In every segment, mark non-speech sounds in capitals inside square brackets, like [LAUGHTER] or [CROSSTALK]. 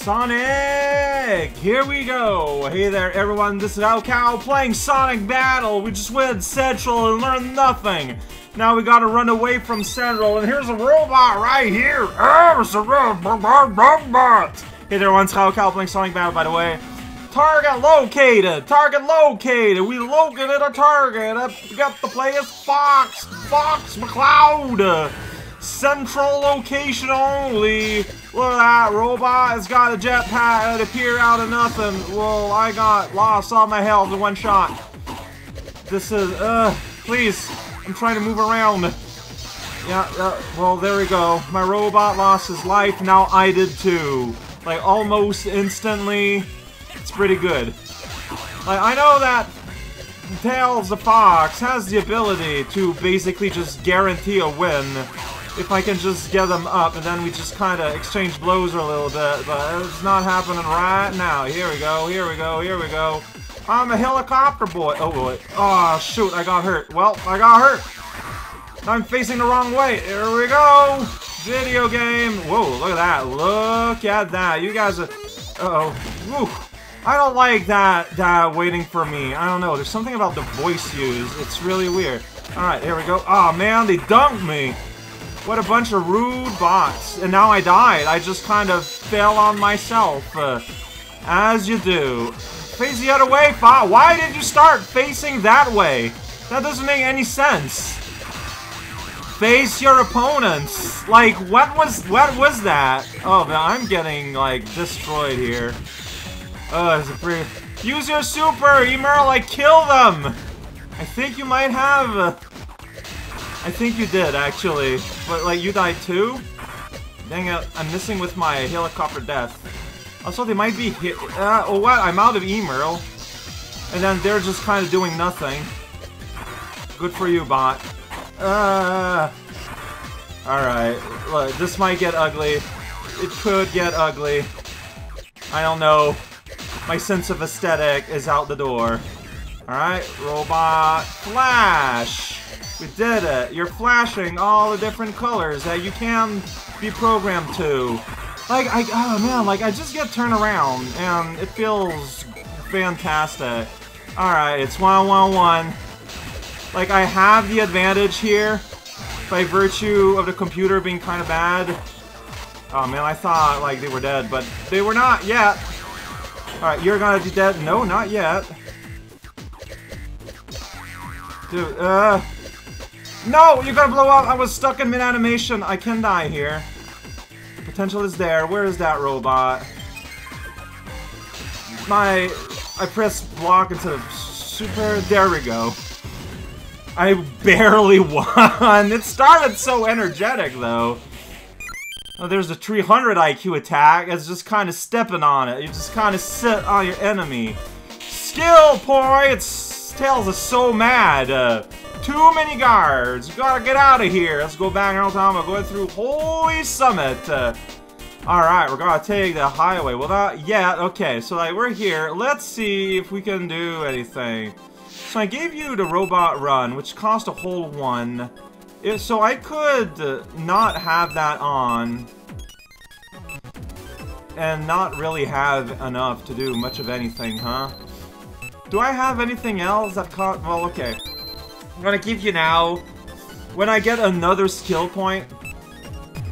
Sonic! Here we go! Hey there everyone, this is raocow playing Sonic Battle! We just went Central and learned nothing! Now we gotta run away from Central, and here's a robot right here! Oh, it's a robot! Hey there everyone, it's playing Sonic Battle by the way. Target located! Target located! We located a target! We got the player's Fox! Fox McCloud! Central location only. Look at that robot. It's got a jetpack. It appeared out of nothing. Well, I got lost all my health in one shot. This is, uh, please. I'm trying to move around. Yeah, uh, well, there we go. My robot lost his life. Now I did too. Like, almost instantly. It's pretty good. Like, I know that Tails the Fox has the ability to basically just guarantee a win if I can just get them up, and then we just kind of exchange blows a little bit, but it's not happening right now. Here we go, here we go, here we go. I'm a helicopter boy. Oh, boy. Oh, shoot, I got hurt. Well, I got hurt. I'm facing the wrong way. Here we go. Video game. Whoa, look at that. Look at that. You guys are... Uh oh I don't like that, that waiting for me. I don't know. There's something about the voice use. It's really weird. Alright, here we go. Oh, man, they dunked me. What a bunch of rude bots. And now I died. I just kind of fell on myself. Uh, as you do. Face the other way, Fa. Why did you start facing that way? That doesn't make any sense. Face your opponents. Like, what was what was that? Oh, man, I'm getting, like, destroyed here. Oh, it's a pretty... Use your super, Emerl, like, kill them! I think you might have... I think you did, actually. But, like, you died too? Dang it, I'm missing with my helicopter death. Also, they might be hit- uh, oh what, I'm out of Emerl. And then they're just kind of doing nothing. Good for you, bot. Uh, Alright, look, this might get ugly. It could get ugly. I don't know. My sense of aesthetic is out the door. Alright, robot flash! We did it! You're flashing all the different colors that you can be programmed to. Like, I, oh man, like, I just get turned around, and it feels fantastic. Alright, it's one one one. Like, I have the advantage here, by virtue of the computer being kind of bad. Oh man, I thought, like, they were dead, but they were not yet. Alright, you're gonna be dead. No, not yet. Dude, uh... No! You're gonna blow up! I was stuck in mid-animation. I can die here. The potential is there. Where is that robot? My... I pressed block instead of super... There we go. I barely [LAUGHS] won. It started so energetic, though. Oh, there's a 300 IQ attack. It's just kind of stepping on it. You just kind of sit on your enemy. Skill points! Tails is so mad. Uh, too many guards. You gotta get out of here. Let's go back in. We're going through Holy Summit. Uh, Alright, we're gonna take the highway. Well, not yet. Okay, so like we're here. Let's see if we can do anything. So I gave you the robot run, which cost a whole one. If, so I could not have that on. And not really have enough to do much of anything, huh? Do I have anything else that caught? Well, okay. I'm gonna give you now. When I get another skill point,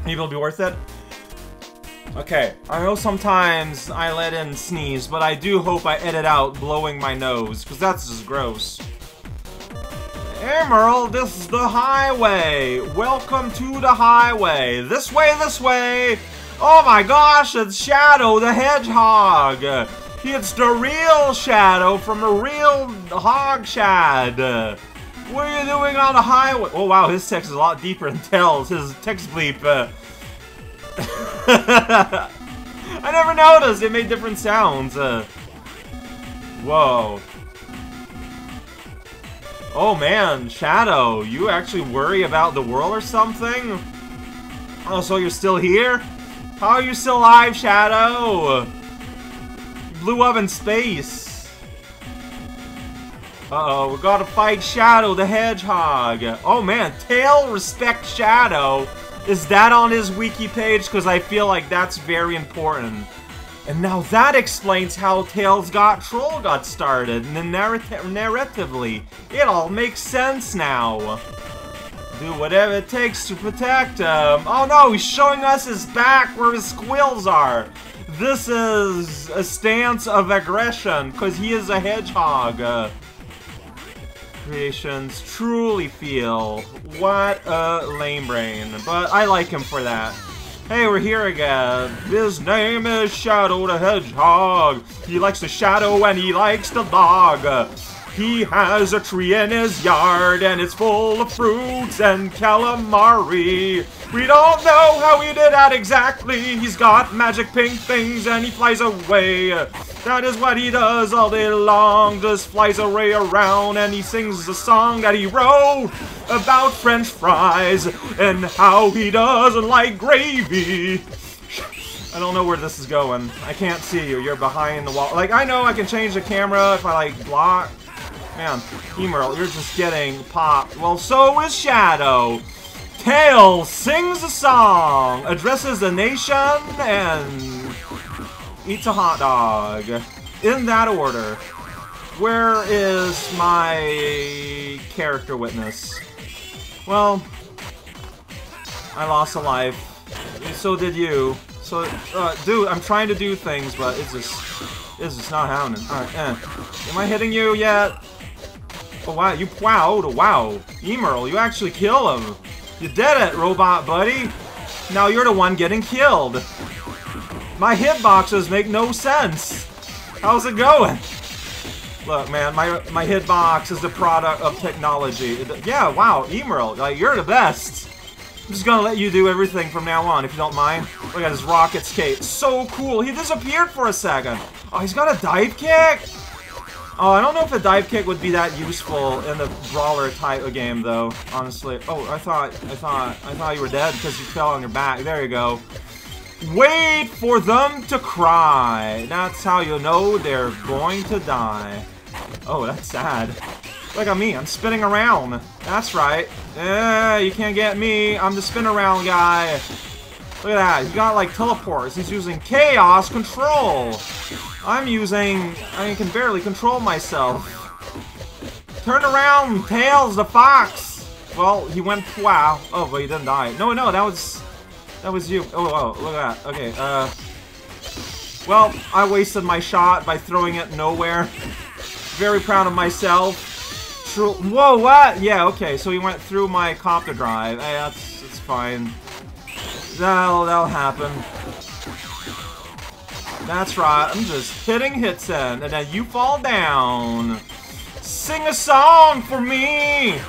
maybe it'll be worth it. Okay, I know sometimes I let in sneeze, but I do hope I edit out blowing my nose, because that's just gross. Emerl, this is the highway! Welcome to the highway! This way, this way! Oh my gosh, it's Shadow the Hedgehog! It's the real Shadow from the real Hog Shad. What are you doing on the highway? Oh wow, his text is a lot deeper than Tails. His text bleep. Uh... [LAUGHS] I never noticed. It made different sounds. Uh... Whoa. Oh man, Shadow, you actually worry about the world or something? Oh, so you're still here? How are you still alive, Shadow? blew up in space. Uh-oh, we gotta fight Shadow the Hedgehog. Oh man, Tail respect Shadow. Is that on his wiki page? Because I feel like that's very important. And now that explains how Tails got Troll got started, and narrat narratively. It all makes sense now. Do whatever it takes to protect him. Oh no, he's showing us his back where his squills are. This is a stance of aggression, because he is a hedgehog. Uh, creations truly feel. What a lame brain. But I like him for that. Hey, we're here again. His name is Shadow the Hedgehog. He likes the shadow and he likes the log. He has a tree in his yard and it's full of fruits and calamari. We don't know how he did that exactly. He's got magic pink things and he flies away. That is what he does all day long. Just flies away around and he sings a song that he wrote about french fries and how he doesn't like gravy. I don't know where this is going. I can't see you. You're behind the wall. Like, I know I can change the camera if I, like, block Man, Emerl, you're just getting popped. Well, so is Shadow. Tails sings a song, addresses the nation, and eats a hot dog. In that order. Where is my character witness? Well, I lost a life. So did you. So, uh, dude, I'm trying to do things, but it's just, it's just not happening. Alright, eh. Am I hitting you yet? Oh, wow, you wowed. Wow. Emerl, you actually kill him. You did it, robot buddy. Now you're the one getting killed. My hitboxes make no sense. How's it going? Look, man, my my hitbox is the product of technology. Yeah, wow, Emerl, like, you're the best. I'm just gonna let you do everything from now on, if you don't mind. Look at his rocket skate. So cool. He disappeared for a second. Oh, he's got a dive kick? Oh, I don't know if a dive kick would be that useful in the brawler type of game, though. Honestly. Oh, I thought, I thought, I thought you were dead because you fell on your back. There you go. Wait for them to cry. That's how you know they're going to die. Oh, that's sad. Look at me, I'm spinning around. That's right. Eh, you can't get me. I'm the spin around guy. Look at that, he got like teleports. He's using chaos control. I'm using... I can barely control myself. Turn around, Tails the fox! Well, he went wow. Oh, but he didn't die. No, no, that was... That was you. Oh, wow, look at that. Okay, uh... Well, I wasted my shot by throwing it nowhere. Very proud of myself. True. Whoa, what? Yeah, okay, so he went through my copter drive. Hey, that's, that's fine. That'll, that'll happen. That's right, I'm just hitting hits in, and then you fall down. Sing a song for me!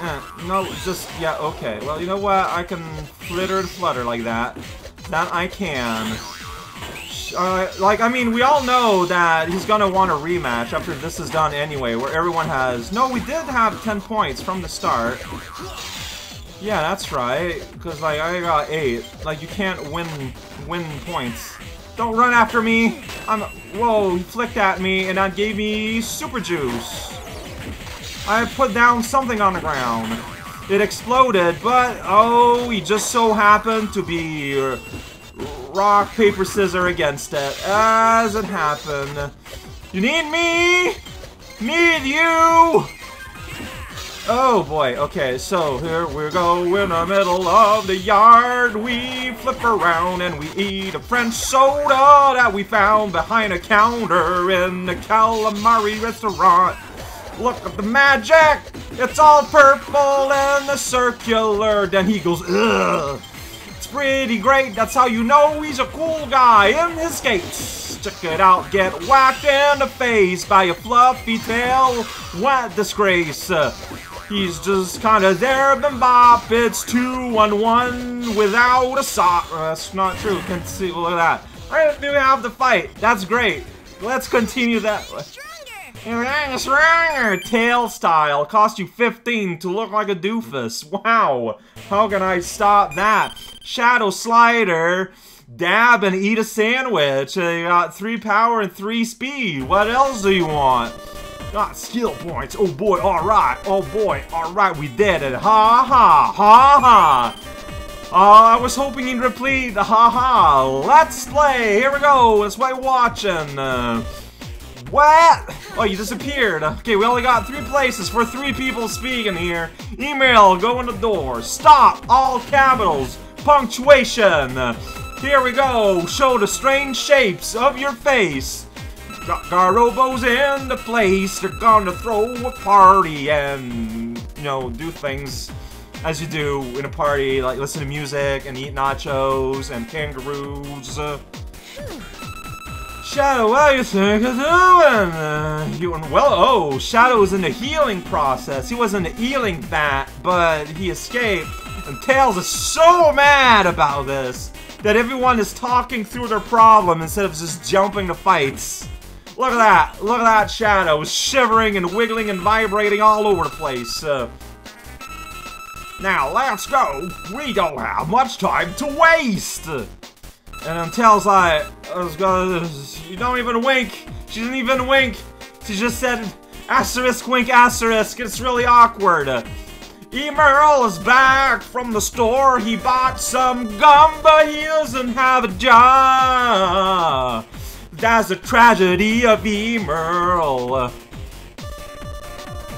Eh, no, just, yeah, okay. Well, you know what? I can flitter and flutter like that. That I can. Uh, like, I mean, we all know that he's gonna want a rematch after this is done anyway, where everyone has... No, we did have 10 points from the start. Yeah, that's right, because, like, I got 8. Like, you can't win win points. Don't run after me! I'm- Whoa, he flicked at me and that gave me super juice. I put down something on the ground. It exploded, but oh, he just so happened to be rock, paper, scissor against it, as it happened. You need me? Need you! Oh boy, okay, so here we go in the middle of the yard. We flip around and we eat a French soda that we found behind a counter in the calamari restaurant. Look at the magic! It's all purple and the circular. Then he goes, ugh. It's pretty great. That's how you know he's a cool guy in his skates. Check it out. Get whacked in the face by a fluffy tail. What disgrace. He's just kind of there, bim bop. It's two on one without a sock. Uh, that's not true. Can't see. Look at that. Right, we have the fight. That's great. Let's continue that. Stronger, tail style. Cost you 15 to look like a doofus. Wow. How can I stop that? Shadow slider. Dab and eat a sandwich. Uh, you got three power and three speed. What else do you want? Got skill points. Oh boy, alright. Oh boy, alright, we did it. Ha ha, ha ha. Uh, I was hoping he'd repeat. ha. Let's play. Here we go. It's my watching. Uh, what? Oh, you disappeared. Okay, we only got three places for three people speaking here. Email, go in the door. Stop, all capitals. Punctuation. Here we go. Show the strange shapes of your face. Got Garobos in the place. They're gonna throw a party and, you know, do things as you do in a party, like listen to music and eat nachos and kangaroos. Uh, hmm. Shadow, what do you think of doing? You well, oh, Shadow Shadow's in the healing process. He was in the healing vat, but he escaped. And Tails is so mad about this that everyone is talking through their problem instead of just jumping to fights. Look at that. Look at that Shadow shivering and wiggling and vibrating all over the place. Uh, now, let's go. We don't have much time to waste. And then Tails like, you don't even wink. She didn't even wink. She just said, asterisk, wink, asterisk. It's really awkward. Emerl is back from the store. He bought some gum, but he doesn't have a job. That's the tragedy of Emerl.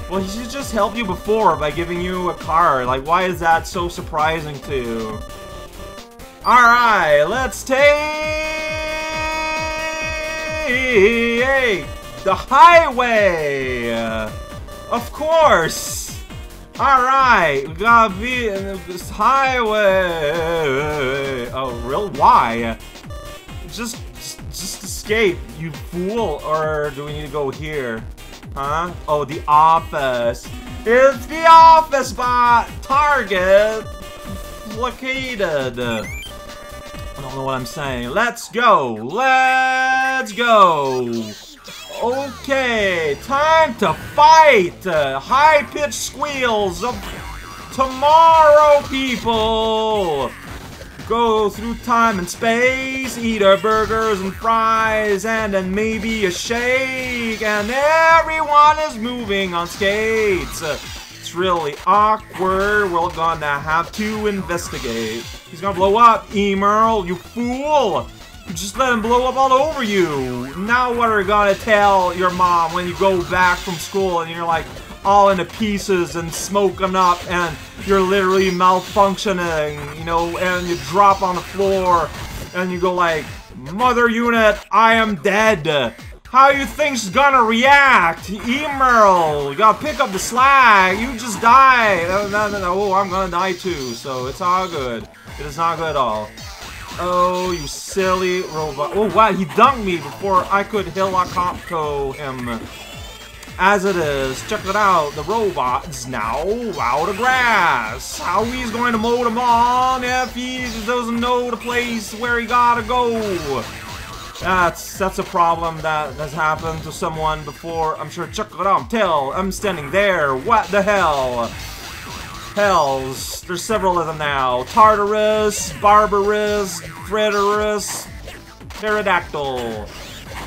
Well, he should just help you before by giving you a card. Like, why is that so surprising to you? Alright, let's take the highway! Of course! Alright, we gotta be in this highway! Oh, real? Why? Just, just, escape, you fool! Or do we need to go here? Huh? Oh, the office. It's the office bot! Target located. I don't know what I'm saying. Let's go! Let's go! Okay, time to fight! Uh, High-pitched squeals of tomorrow, people! Go through time and space, eat our burgers and fries, and then maybe a shake, and everyone is moving on skates. Really awkward. We're gonna have to investigate. He's gonna blow up, Emerl, you fool! You just let him blow up all over you. Now what are you gonna tell your mom when you go back from school and you're like, all into pieces and smoking up and you're literally malfunctioning, you know, and you drop on the floor and you go like, Mother unit, I am dead. How you think's gonna react? Emerl, you gotta pick up the slack. You just die. No, no, no, no. Oh, I'm gonna die too, so it's all good. It is not good at all. Oh, you silly robot. Oh, wow, he dunked me before I could helicopter him. As it is, check it out, the robot's now out of grass. How he's going to mow them on if he doesn't know the place where he gotta go. That's that's a problem that has happened to someone before. I'm sure. It. Tell, I'm standing there. What the hell? Hells. There's several of them now. Tartarus, Barbarus, Fredorus, Pterodactyl.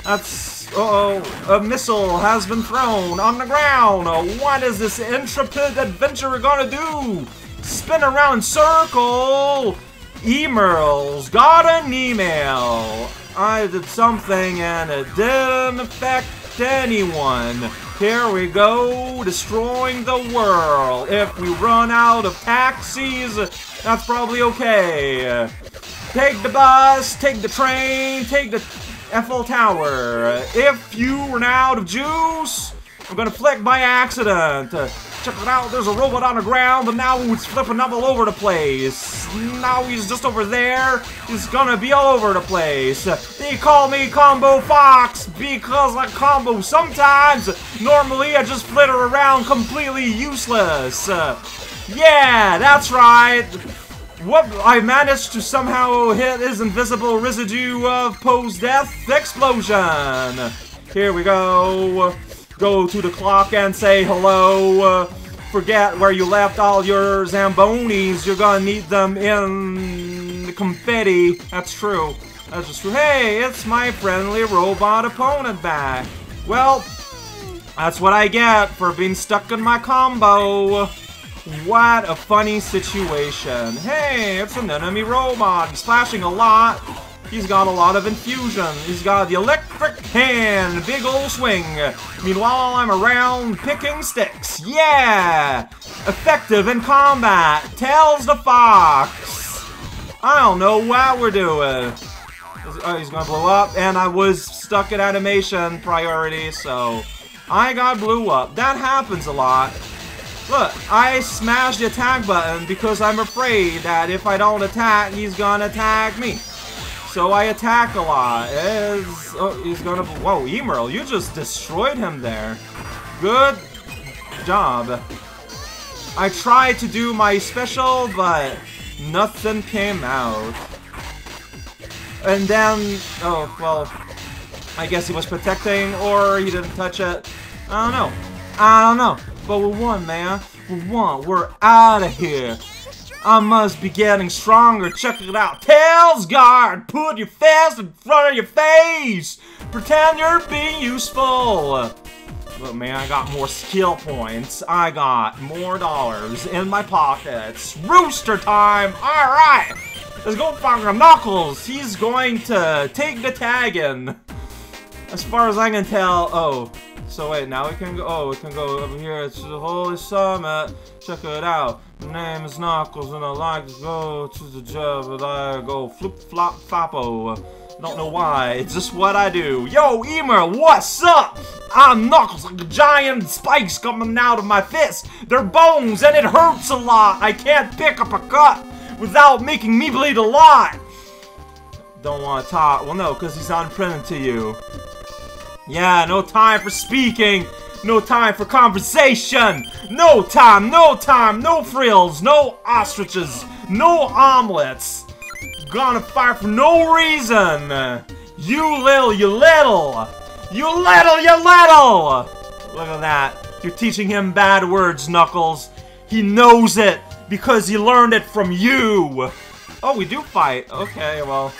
That's uh oh a missile has been thrown on the ground. What is this intrepid adventurer gonna do? Spin around circle. Emails. Got an email. I did something and it didn't affect anyone. Here we go, destroying the world. If we run out of taxis, that's probably okay. Take the bus, take the train, take the Eiffel Tower. If you run out of juice, I'm gonna flick by accident. Check it out, there's a robot on the ground, but now it's flipping up all over the place. Now he's just over there. He's gonna be all over the place. They call me Combo Fox because I combo sometimes. Normally, I just flitter around completely useless. Yeah, that's right. What? I managed to somehow hit his invisible residue of post-death explosion. Here we go. Go to the clock and say hello. Uh, forget where you left all your Zambonis. You're gonna need them in the confetti. That's true. That's just true. Hey, it's my friendly robot opponent back. Well, that's what I get for being stuck in my combo. What a funny situation. Hey, it's an enemy robot. He's flashing a lot. He's got a lot of infusion. He's got the electric hand, big ol' swing. Meanwhile, I'm around picking sticks. Yeah! Effective in combat. Tails the fox. I don't know what we're doing. Oh, he's gonna blow up, and I was stuck in animation priority, so I got blew up. That happens a lot. Look, I smashed the attack button because I'm afraid that if I don't attack, he's gonna attack me. So I attack a lot. Is oh, he's gonna. Whoa, Emerl, you just destroyed him there. Good job. I tried to do my special, but nothing came out. And then, oh, well, I guess he was protecting, or he didn't touch it. I don't know. I don't know. But we won, man. We won. We're out of here. I must be getting stronger. Check it out. Tails guard! Put your fist in front of your face! Pretend you're being useful! But man, I got more skill points. I got more dollars in my pockets. Rooster time! Alright! Let's go find Knuckles! He's going to take the tag in. As far as I can tell, oh, so wait, now we can go, oh, we can go over here to the Holy Summit. Check it out. My name is Knuckles and I like to go to the job, but I go flip flop fapo. Don't know why, it's just what I do. Yo, Emer, what's up? I'm Knuckles, like giant spikes coming out of my fist. They're bones and it hurts a lot. I can't pick up a cut without making me bleed a lot. Don't want to talk. Well, no, because he's unprinted to you. Yeah, no time for speaking. No time for conversation. No time, no time, no frills, no ostriches, no omelets. Gonna fire for no reason. You little, you little. You little, you little. Look at that. You're teaching him bad words, Knuckles. He knows it because he learned it from you. Oh, we do fight. Okay, well.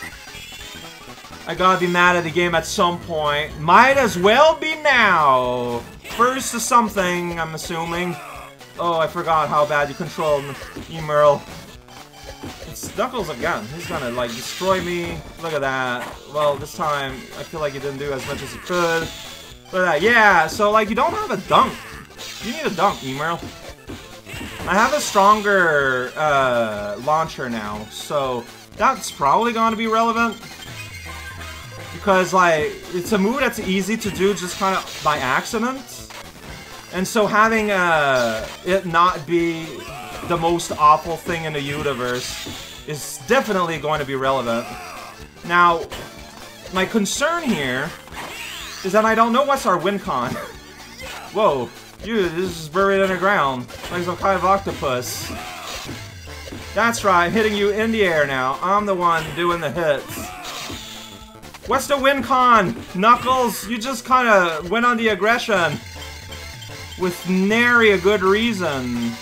I gotta be mad at the game at some point. Might as well be now. First to something, I'm assuming. Oh, I forgot how bad you controlled Emerl. It's Knuckles again. He's gonna, like, destroy me. Look at that. Well, this time, I feel like he didn't do as much as he could. Look at that. Yeah, so, like, you don't have a dunk. You need a dunk, Emerl. I have a stronger uh, launcher now, so that's probably going to be relevant. Because, like, it's a move that's easy to do just kind of by accident. And so having uh, it not be the most awful thing in the universe is definitely going to be relevant. Now, my concern here is that I don't know what's our win con. [LAUGHS] Whoa. Dude, this is buried underground, like some kind of octopus. That's right, hitting you in the air now. I'm the one doing the hits. What's the win con? Knuckles, you just kind of went on the aggression. With nary a good reason.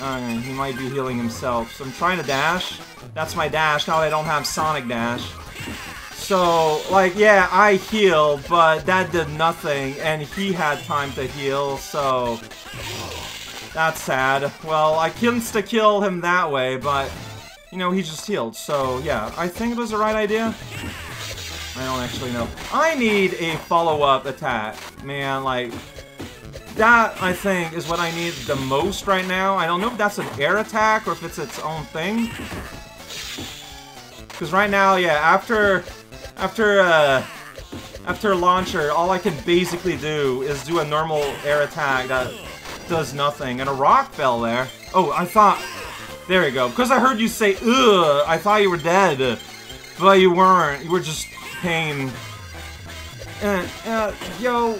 Uh, he might be healing himself. So I'm trying to dash. That's my dash, now I don't have Sonic Dash. So, like, yeah, I healed, but that did nothing, and he had time to heal, so... That's sad. Well, I couldn't kill him that way, but, you know, he just healed, so, yeah. I think it was the right idea. I don't actually know. I need a follow-up attack. Man, like, that, I think, is what I need the most right now. I don't know if that's an air attack or if it's its own thing. Because right now, yeah, after after, uh, after launcher, all I can basically do is do a normal air attack that does nothing. And a rock fell there. Oh, I thought... There we go. Because I heard you say, ugh, I thought you were dead. But you weren't. You were just pain. Uh, uh, yo,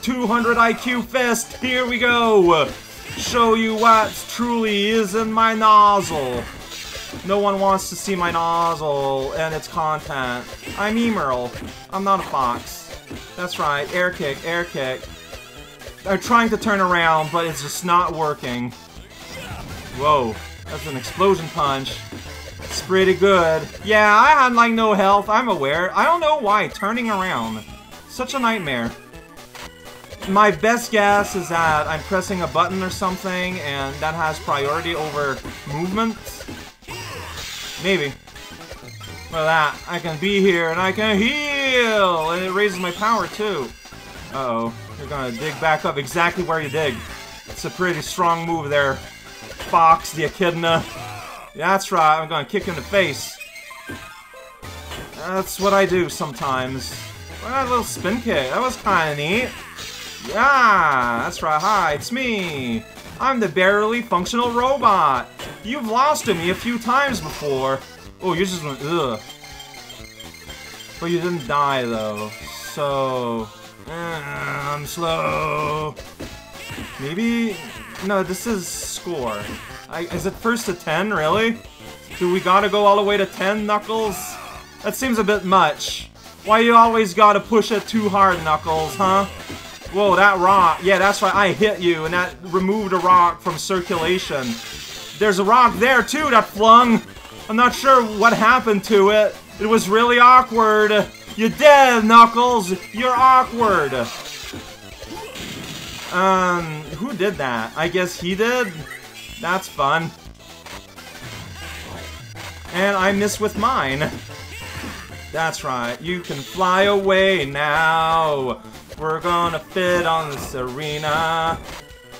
200 IQ fest, here we go! Show you what truly is in my nozzle. No one wants to see my nozzle and its content. I'm Emerl. I'm not a fox. That's right, air kick, air kick. I'm trying to turn around, but it's just not working. Whoa, that's an explosion punch. Pretty good. Yeah, I had like no health, I'm aware. I don't know why, turning around. Such a nightmare. my best guess is that I'm pressing a button or something, and that has priority over movement. Maybe. Look at that. I can be here, and I can heal! And it raises my power, too. Uh-oh. You're gonna dig back up exactly where you dig. It's a pretty strong move there. Fox the Echidna. That's right, I'm gonna kick you in the face. That's what I do sometimes. Well, a little spin kick. That was kinda neat. Yeah, that's right. Hi, it's me. I'm the barely functional robot. You've lost to me a few times before. Oh, you just went, ugh. But you didn't die, though. So... Uh, I'm slow. Maybe... No, this is score. I, is it first to 10, really? Do we gotta go all the way to 10, Knuckles? That seems a bit much. Why you always gotta push it too hard, Knuckles, huh? Whoa, that rock. Yeah, that's why I hit you, and that removed a rock from circulation. There's a rock there, too, that flung. I'm not sure what happened to it. It was really awkward. You're dead, Knuckles. You're awkward. Um, who did that? I guess he did? That's fun. And I miss with mine. That's right. You can fly away now. We're gonna fit on this arena.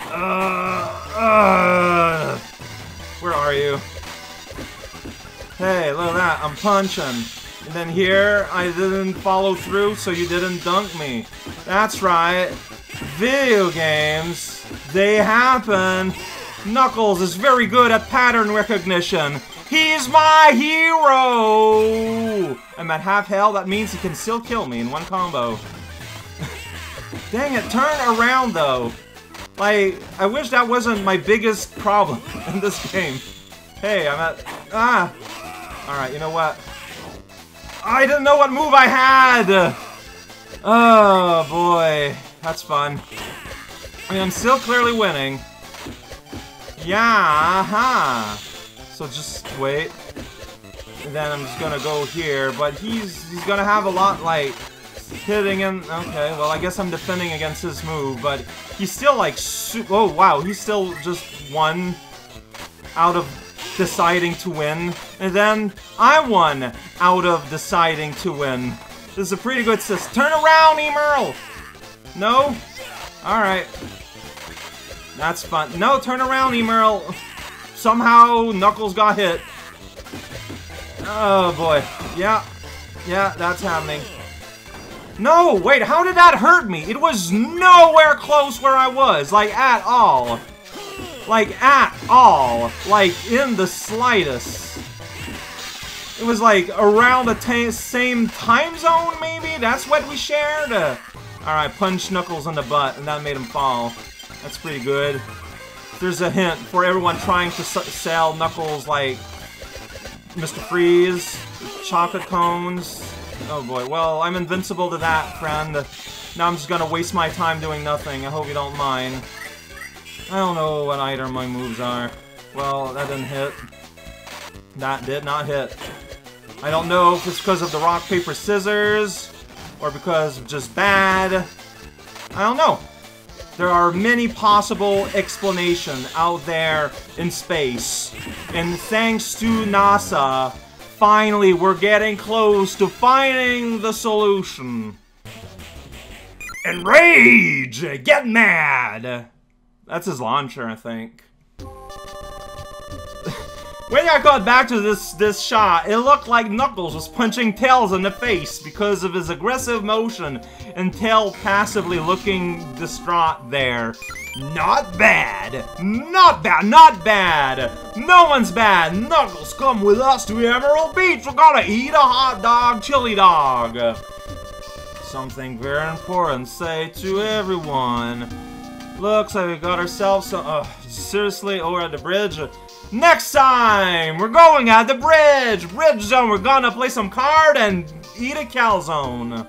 Uh, uh, where are you? Hey, look at that. I'm punching. And then here, I didn't follow through, so you didn't dunk me. That's right. Video games, they happen. Knuckles is very good at pattern recognition. He's my hero! I'm at half hell, that means he can still kill me in one combo. [LAUGHS] Dang it, turn around though. Like, I wish that wasn't my biggest problem [LAUGHS] in this game. Hey, I'm at... Ah! Alright, you know what? I didn't know what move I had! Oh, boy. That's fun. I mean, I'm still clearly winning. Yeah, aha! So just wait. And then I'm just gonna go here, but he's he's gonna have a lot, like, hitting him. Okay, well, I guess I'm defending against his move, but he's still like, oh wow, he's still just one out of deciding to win. And then I won out of deciding to win. This is a pretty good system. Turn around, Emerl! No? Alright. That's fun. No, turn around, Emerl! Somehow Knuckles got hit. Oh boy. Yeah. Yeah, that's happening. No, wait, how did that hurt me? It was nowhere close where I was, like, at all. Like, at all. Like, in the slightest. It was, like, around the same time zone, maybe? That's what we shared? Alright, punch Knuckles in the butt, and that made him fall. That's pretty good. There's a hint for everyone trying to sell Knuckles, like, Mr. Freeze, chocolate cones, Oh boy, well, I'm invincible to that, friend. Now I'm just gonna waste my time doing nothing. I hope you don't mind. I don't know what either my moves are. Well, that didn't hit. That did not hit. I don't know if it's because of the rock, paper, scissors, or because just bad. I don't know. There are many possible explanations out there in space. And thanks to NASA, Finally, we're getting close to finding the solution. Enrage! Get mad! That's his launcher, I think. When I got back to this this shot, it looked like Knuckles was punching Tails in the face because of his aggressive motion and Tail passively looking distraught there. Not bad. Not bad. Not bad. No one's bad. Knuckles, come with us to Emerald Beach. We're gonna eat a hot dog chili dog. Something very important say to everyone. Looks like we got ourselves some... Uh, seriously, over at the bridge? Next time, we're going at the bridge. Bridge zone, we're gonna play some card and eat a calzone.